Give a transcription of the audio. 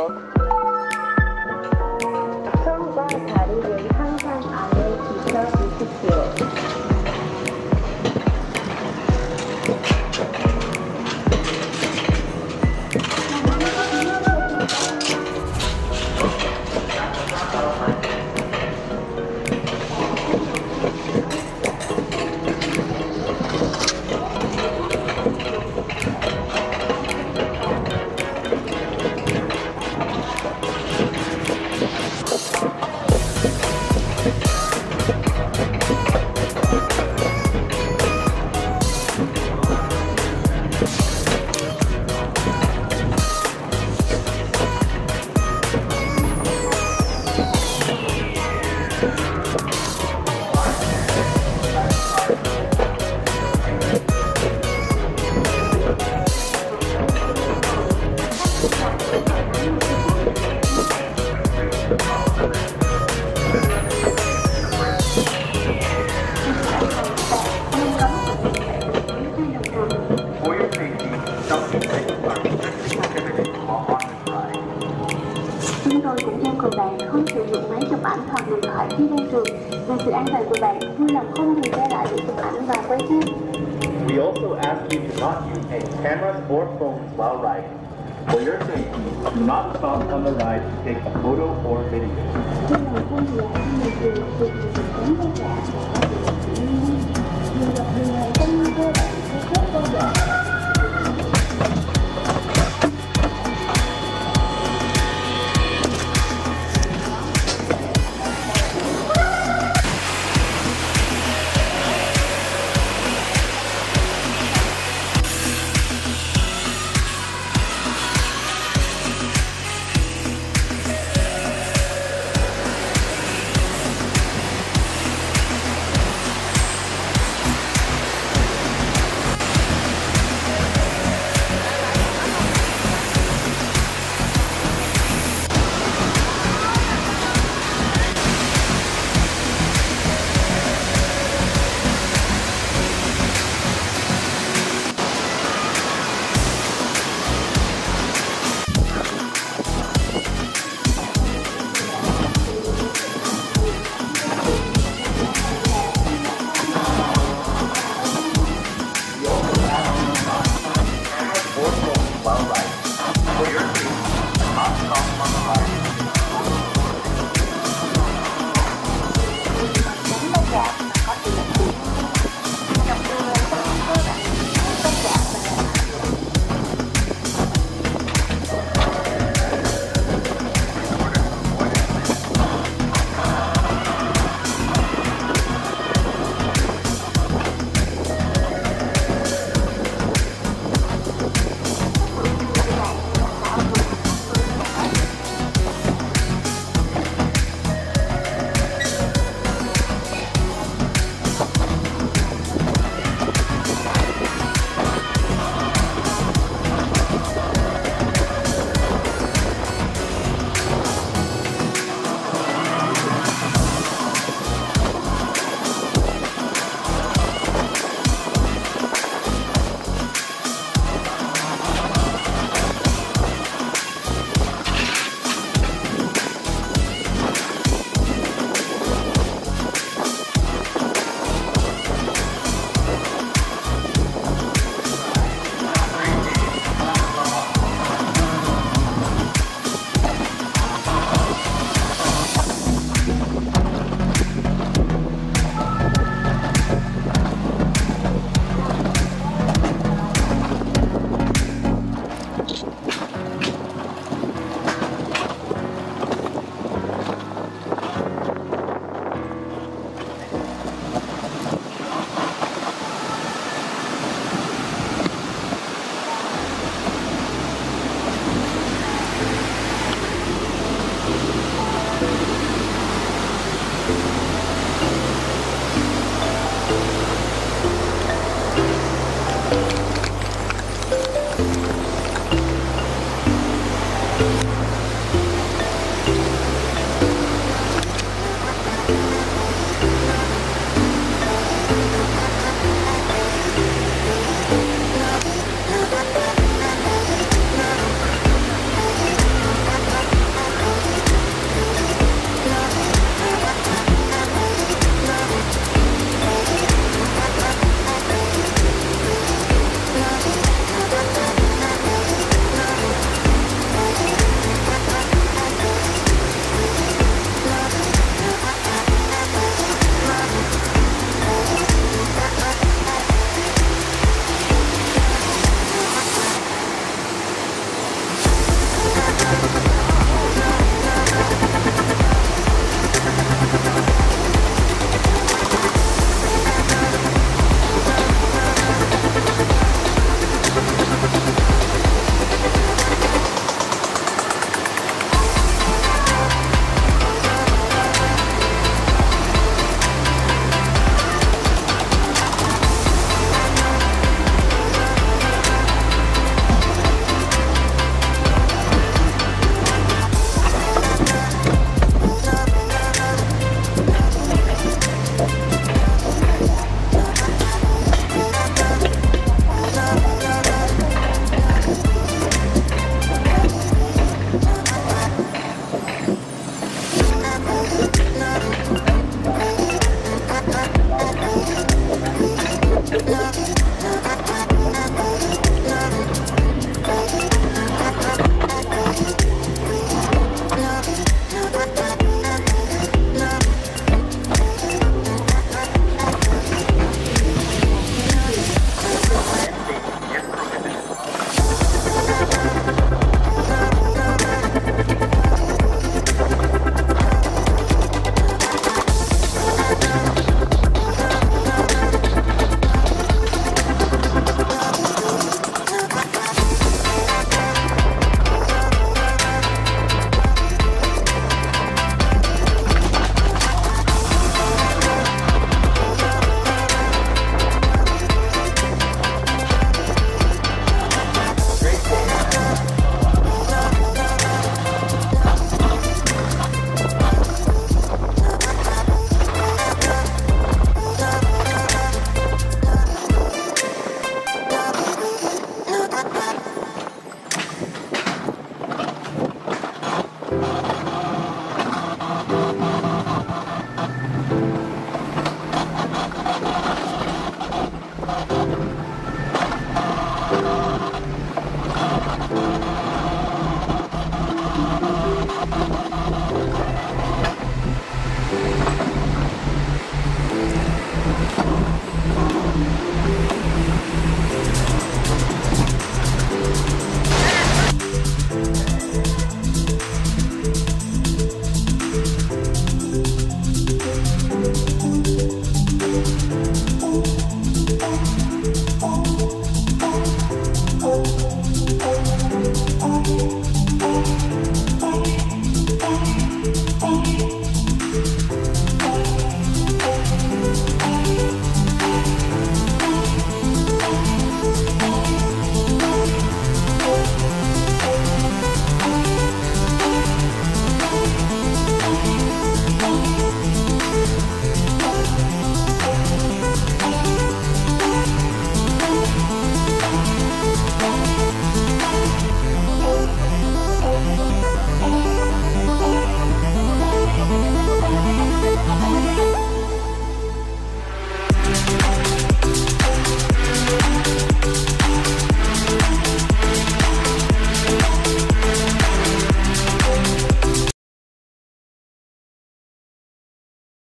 Hill. Yêu cầu bạn không sử dụng máy chụp ảnh hoặc điện thoại khi lên trường. Vì sự an toàn của bạn, vui lòng không dừng xe lại để chụp ảnh và quay phim. We also ask you to not use any cameras or phones while riding. For your safety, do not stop on the ride to take a photo or video. Vui lòng